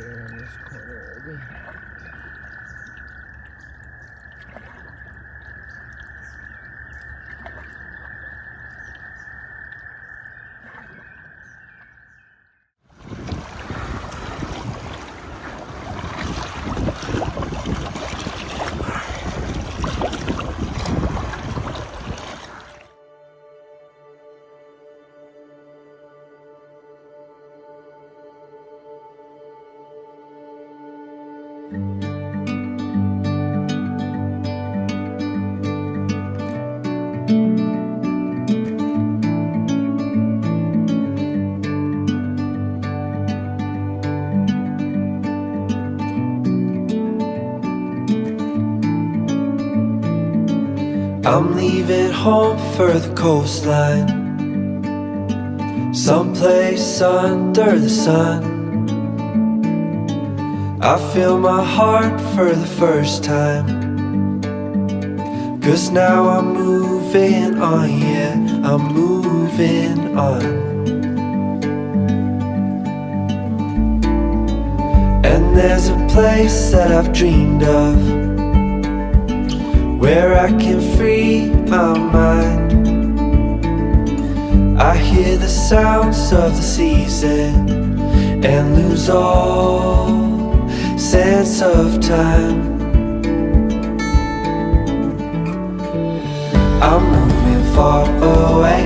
get around this corner. I'm leaving home for the coastline. Someplace under the sun. I feel my heart for the first time. Cause now I'm moving on, yeah I'm moving on. And there's a place that I've dreamed of where I can free my mind. I hear the sounds of the season and lose all sense of time. I'm moving far away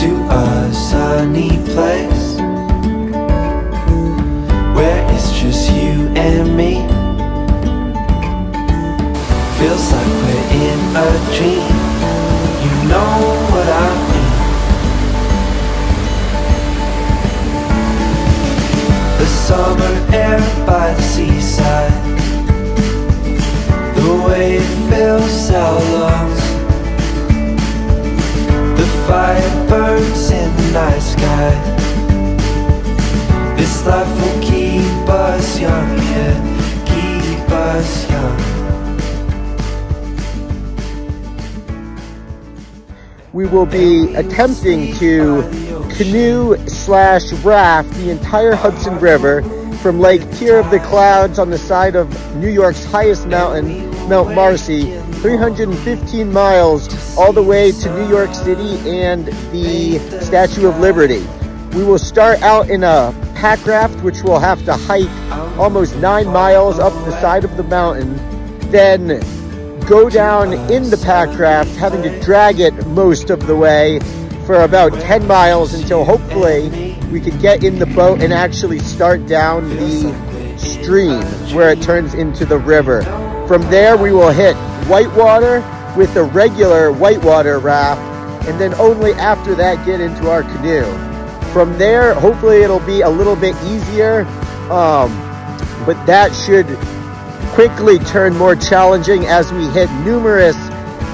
to a sunny place where it's just you and me. Feels like we're in a dream. You know what I mean. The summer air by we will be attempting to canoe slash raft the entire Hudson River from Lake Tear of the Clouds on the side of New York's highest mountain, Mount Marcy, 315 miles all the way to New York City and the Statue of Liberty. We will start out in a pack raft, which we'll have to hike almost nine miles up the side of the mountain, then go down in the pack raft, having to drag it most of the way for about 10 miles until hopefully we can get in the boat and actually start down the stream where it turns into the river. From there, we will hit whitewater with the regular whitewater raft, and then only after that get into our canoe. From there, hopefully it'll be a little bit easier, um, but that should quickly turn more challenging as we hit numerous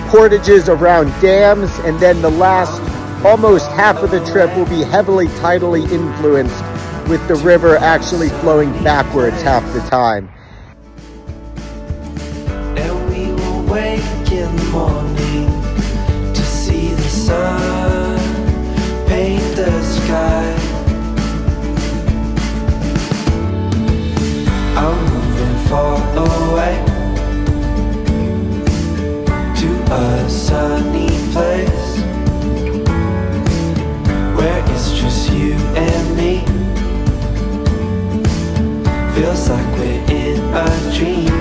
portages around dams and then the last almost half of the trip will be heavily tidally influenced with the river actually flowing backwards half the time. And we will wake in the morning to see the sun far away to a sunny place where it's just you and me. Feels like we're in a dream.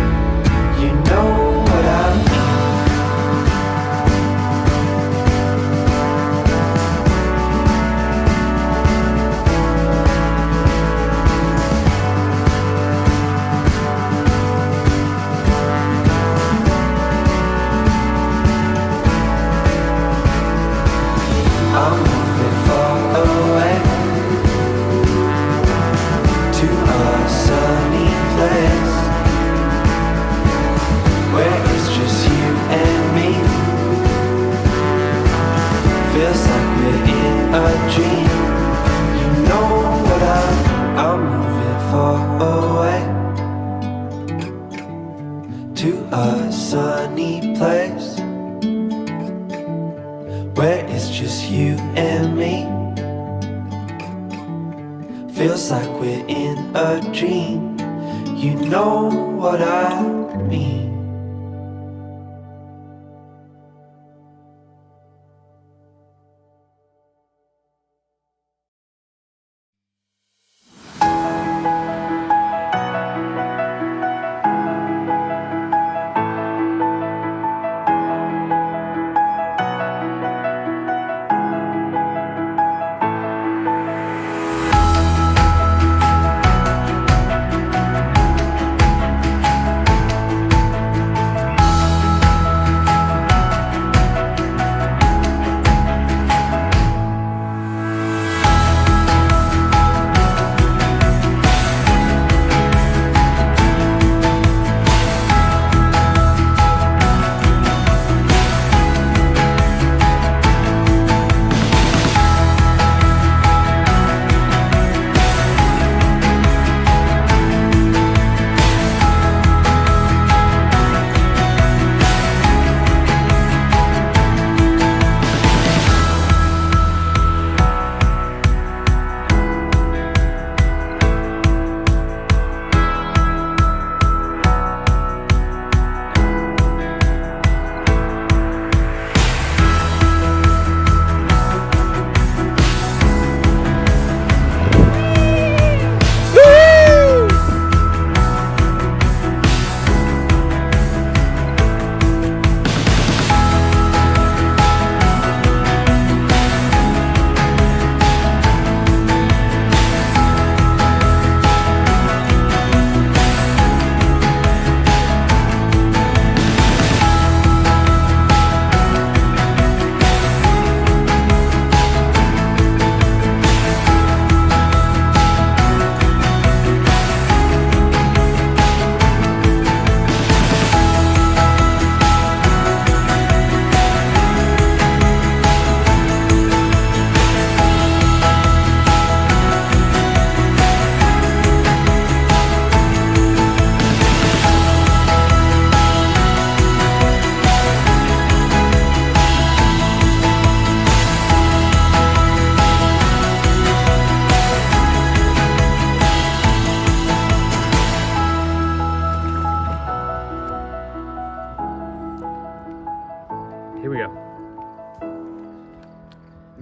You know.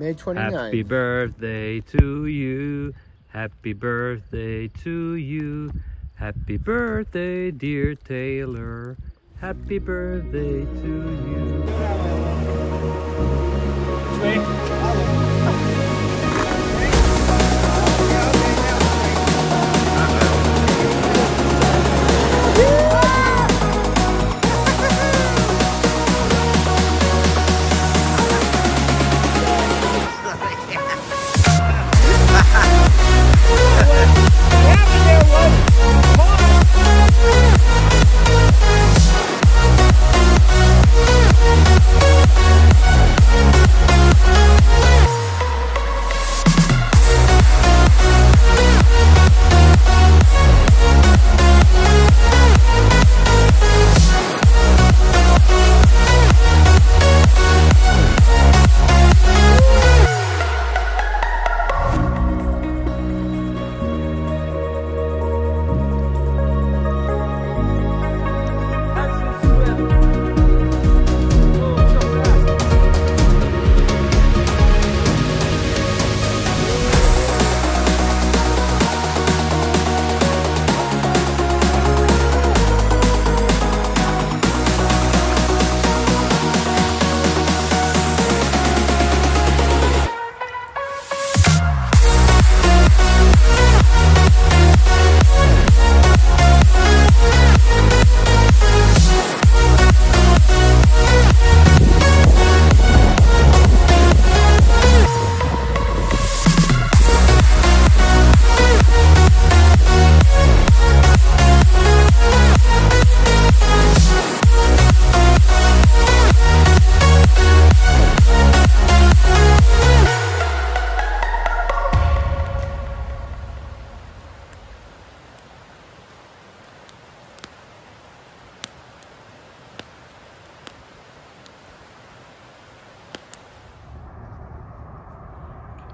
May 29th. Happy birthday to you. Happy birthday to you. Happy birthday, dear Taylor. Happy birthday to you. Thank you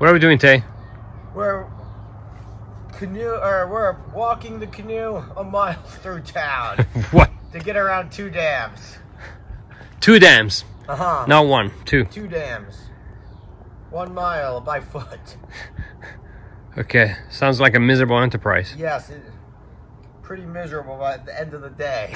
What are we doing, Tay? We're canoe, or we're walking the canoe a mile through town What? to get around two dams. Two dams. Uh huh. Not one, two. Two dams. One mile by foot. Okay. Sounds like a miserable enterprise. Yes, it, pretty miserable by the end of the day.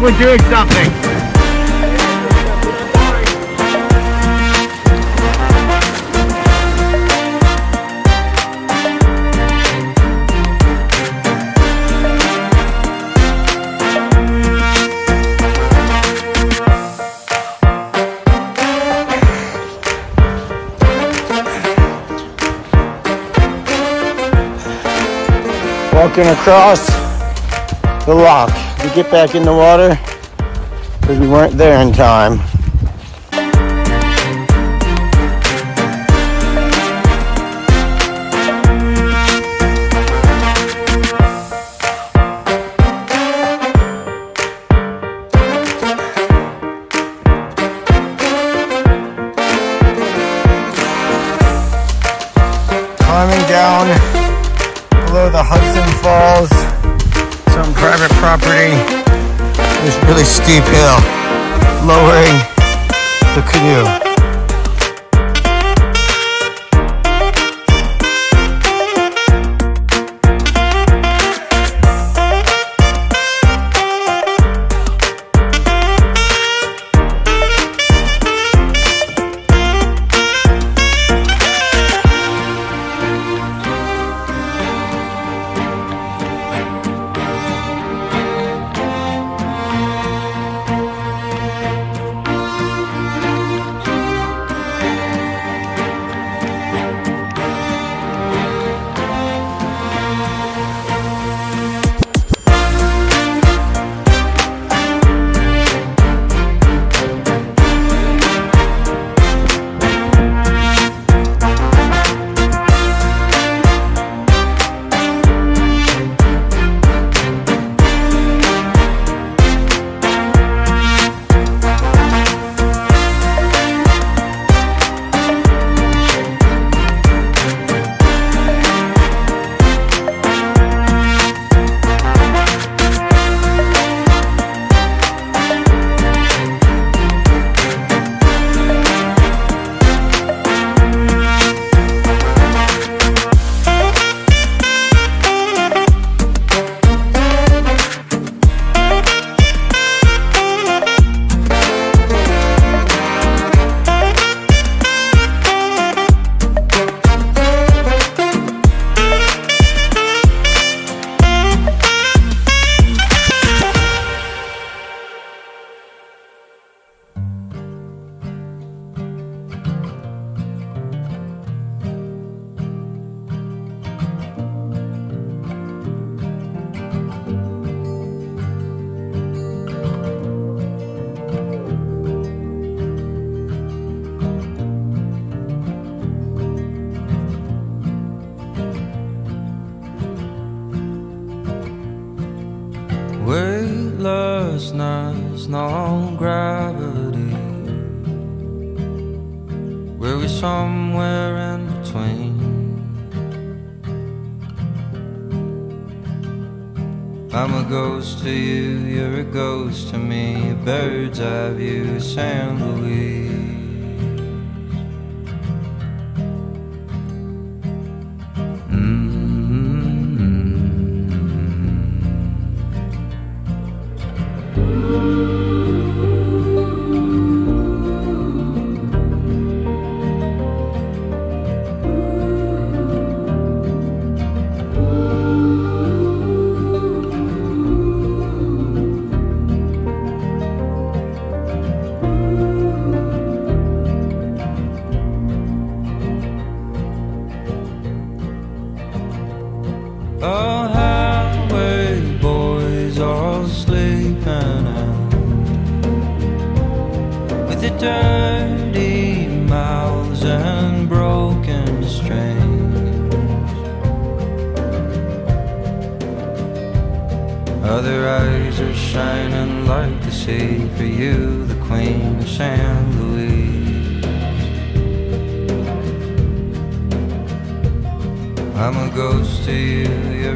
Like we're doing something. Walking across the lock to get back in the water because we weren't there in time. Climbing down property. This really steep hill, lowering the canoe.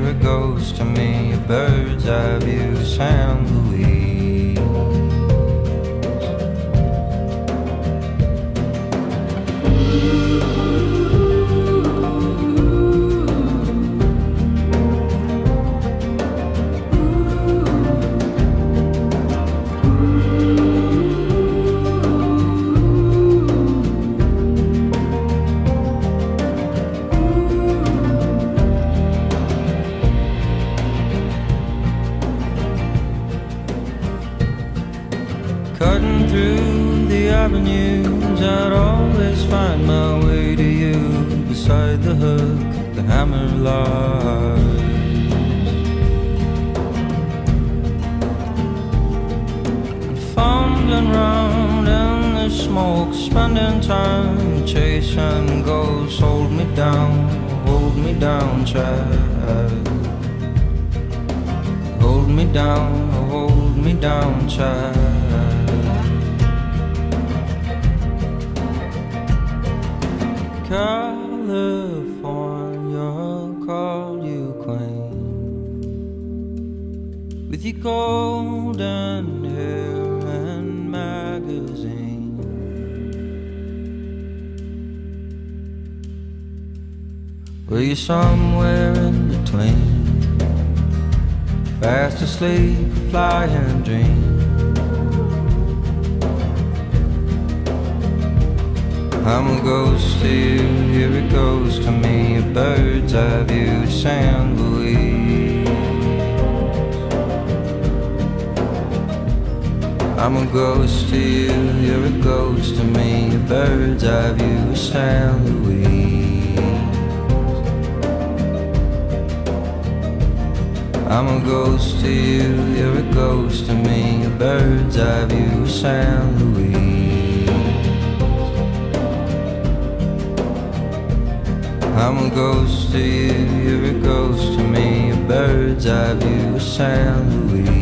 A ghost to me, a bird's eye view of San Luis. Smoke, spending time chasing ghosts. Hold me down, hold me down, child. Hold me down, hold me down, child. California called you queen with your golden Well, you're somewhere in between, fast asleep, fly and dream. I'm a ghost to you, you're a ghost to me, a bird's eye view San Luis. I'm a ghost to you, you're a ghost to me, a bird's eye view San Luis. I'm a ghost to you, you're a ghost to me, a bird's eye view of San Luis. I'm a ghost to you, you're a ghost to me, a bird's eye view of San Luis.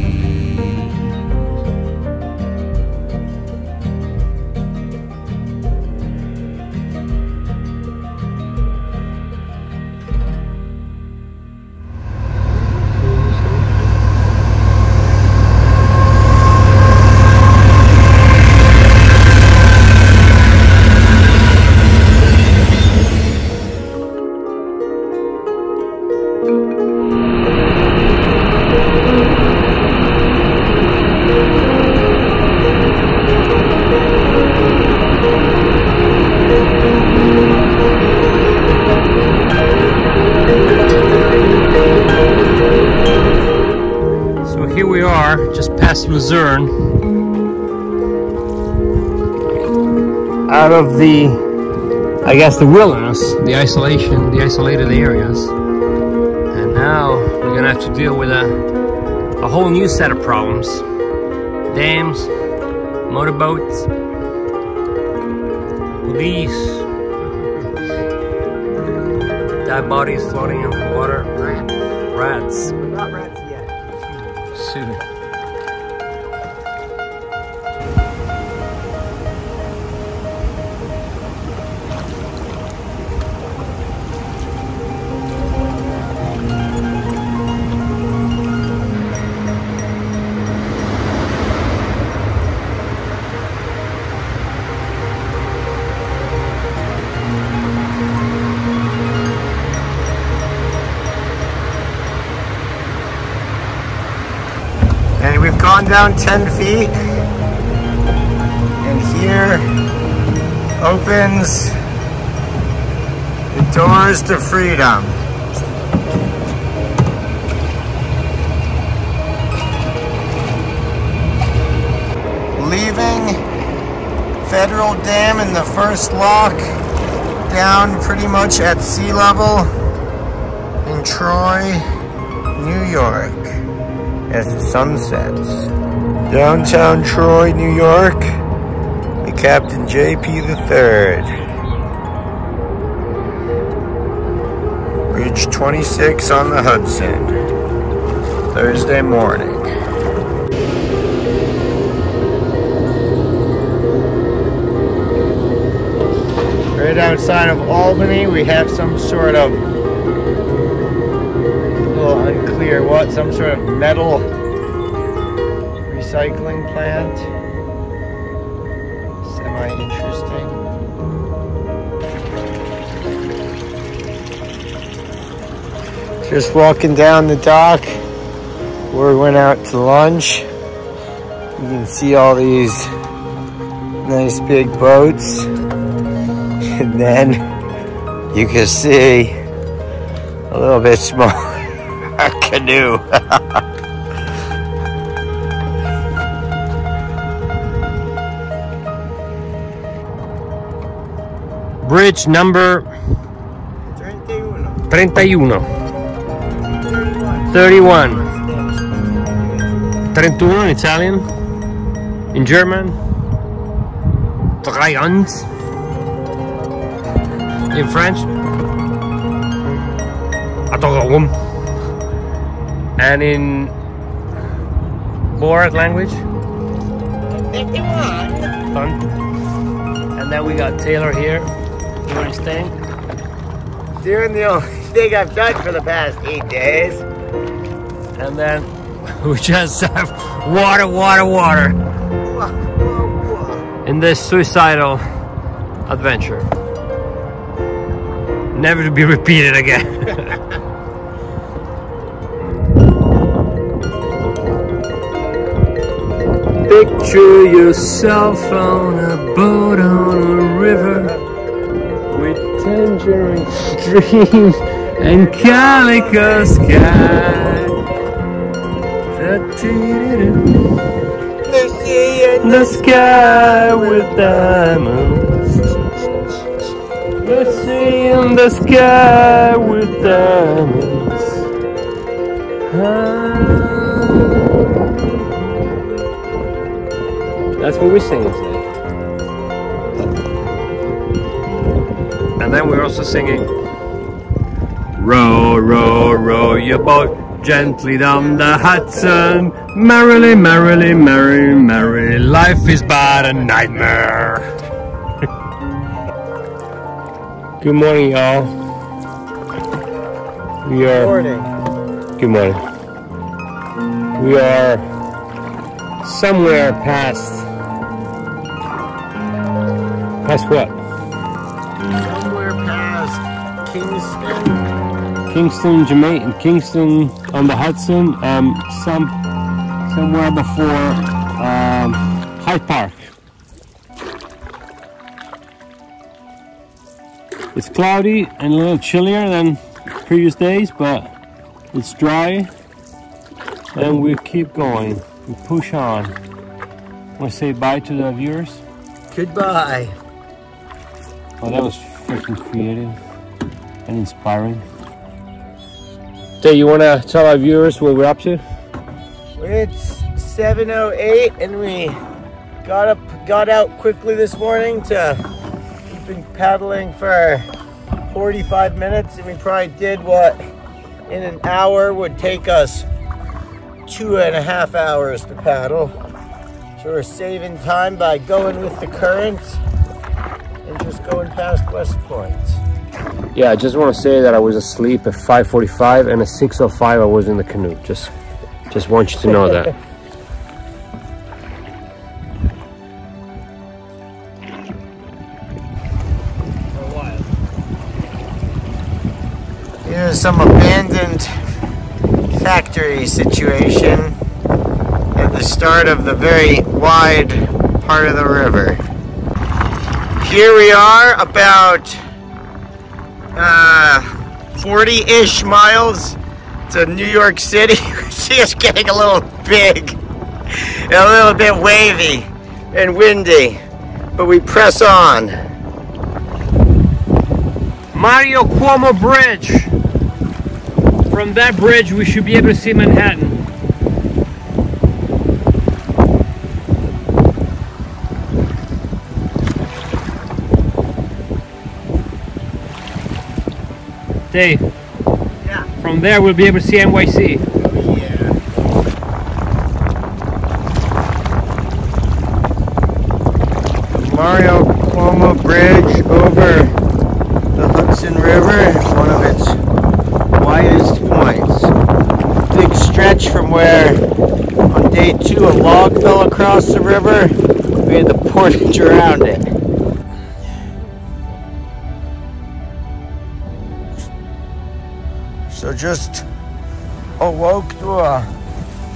I guess, the wilderness, the isolation, the isolated areas. And now we're gonna have to deal with a, a whole new set of problems. Dams, motorboats, police, dead bodies floating in the water, rats. Not rats yet. Soon. Down 10 feet. And here opens the doors to freedom. Leaving Federal Dam in the first lock down pretty much at sea level in Troy, New York as the sun sets. Downtown Troy, New York, the Captain JP III. Bridge 26 on the Hudson, Thursday morning. Right outside of Albany, we have some sort of a little unclear what, some sort of metal recycling plant. Semi interesting. Just walking down the dock where we went out to lunch. You can see all these nice big boats. And then you can see a little bit smaller canoe. Bridge number 31. 31. 31 in Italian. In German. Dreiund. In French. Atorum. And in Borat language. Fun. And then we got Taylor here doing his thing. Doing the only thing I've done for the past eight days. And then we just have water, water, water in this suicidal adventure. Never to be repeated again. Picture yourself on a boat on a river with tangerine dreams and calico sky. Lucy and The sky with diamonds. Lucy in the sky with diamonds. That's what we're singing today. And then we're also singing Row, row, row your boat gently down the Hudson. Merrily, merrily, merry, merry, life is but a nightmare. Good morning, y'all. We are. morning. Good morning. We are somewhere past. Past what? Somewhere past Kingston. Kingston, Jamaica, Kingston on the Hudson, um, some somewhere before um, Hyde Park. It's cloudy and a little chillier than previous days, but it's dry, and we keep going. We push on. Want to say bye to the viewers? Goodbye. Oh, that was freaking creative and inspiring. Jay, you want to tell our viewers what we're up to? It's 7:08, and we got up, got out quickly this morning to. We've been paddling for 45 minutes, and we probably did what in an hour would take us two and a half hours to paddle. So we're saving time by going with the current and just going past West Point. Yeah, I just want to say that I was asleep at 5:45 and at 6:05 I was in the canoe. Just, just want you to know that. Here's some abandoned factory situation at the start of the very wide part of the river. Here we are about 40-ish uh, miles to New York City. See us getting a little big, a little bit wavy and windy, but we press on. Mario Cuomo Bridge. From that bridge, we should be able to see Manhattan. Dave. Yeah. From there, we'll be able to see NYC. Oh, yeah. Mario Cuomo Bridge over the Hudson River one of its widest points. Big stretch from where on day two a log fell across the river. We had the portage around it. Just awoke to a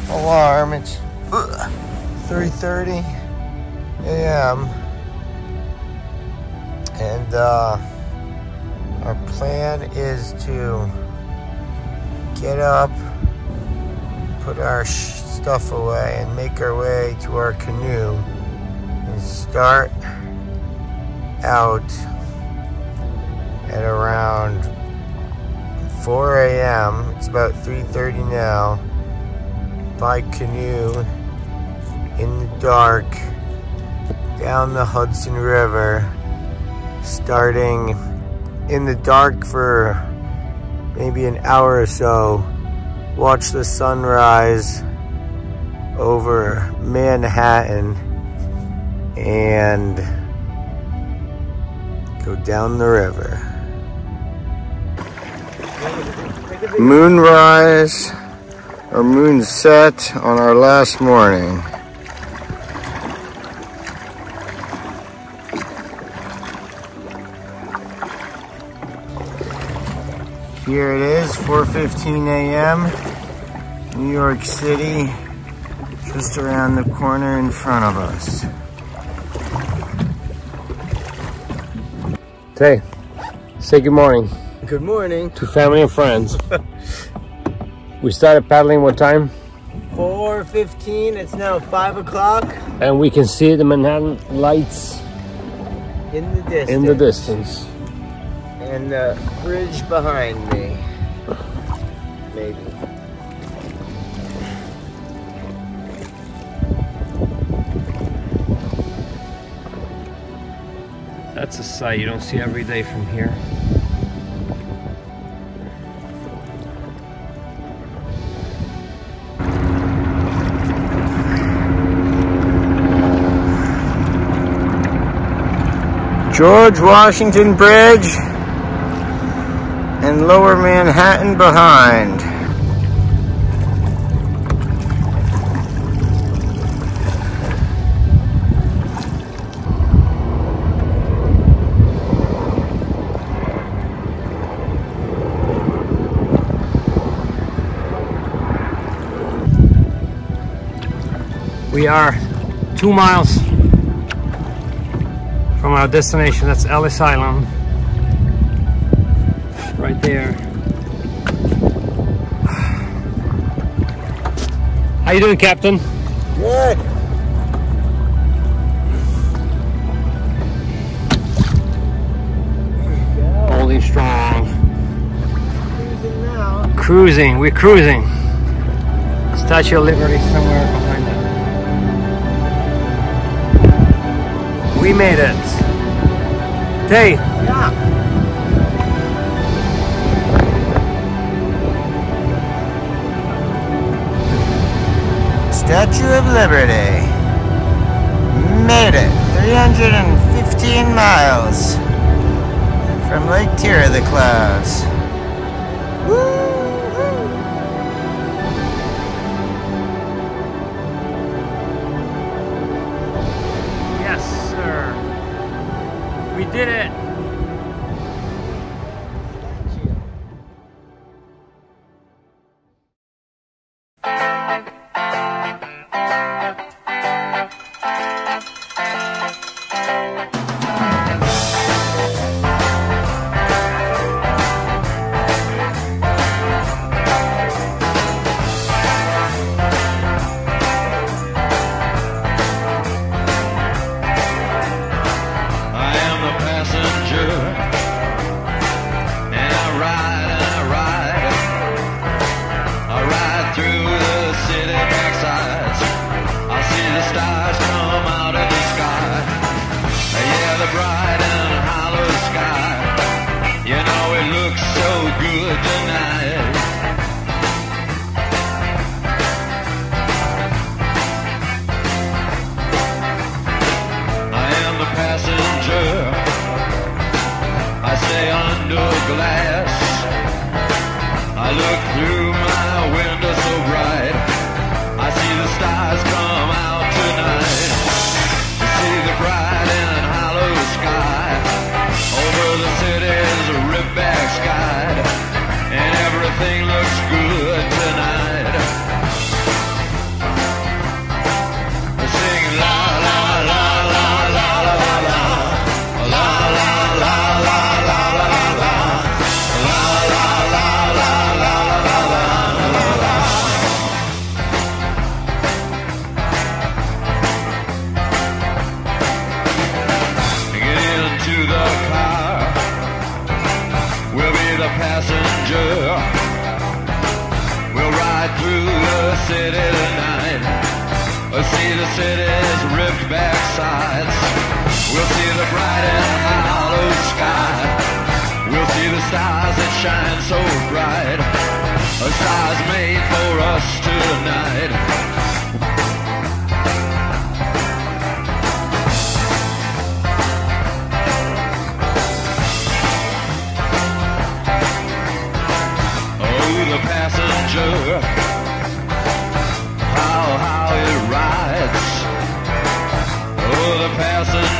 alarm. It's 3:30 a.m. and uh, our plan is to get up, put our stuff away, and make our way to our canoe and start out at around 4 a.m. It's about 3:30 now. By canoe in the dark down the Hudson River, starting in the dark for maybe an hour or so. Watch the sunrise over Manhattan and go down the river. Moonrise or moonset on our last morning. Here it is, 4.15 a.m. New York City, just around the corner in front of us. Tay, say good morning Good morning. to family and friends. we started paddling what time? 4.15, it's now 5 o'clock And we can see the Manhattan lights in the distance. in the distance. And the bridge behind me. Maybe. That's a sight you don't see every day from here. George Washington Bridge and Lower Manhattan behind. We are two miles from our destination. That's Ellis Island. Right there. How you doing, Captain? Good. Holding strong. Cruising now. Cruising. We're cruising. Statue of Liberty somewhere We made it. Hey, Yeah. Statue of Liberty. Made it. 315 miles from Lake Tear of the Clouds. Did it.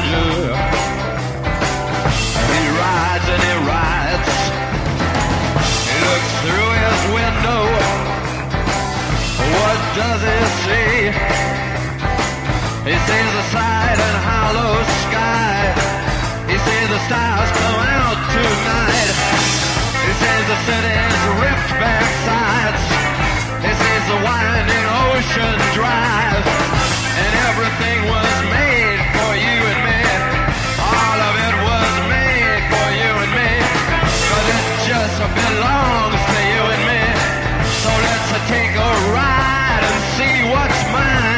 He rides and he rides. He looks through his window. What does he see? He sees the side and hollow sky. He sees the stars come out tonight. He sees the city's ripped back sides. He sees the winding ocean drive. And everything was belongs to you and me. So let's take a ride and see what's mine.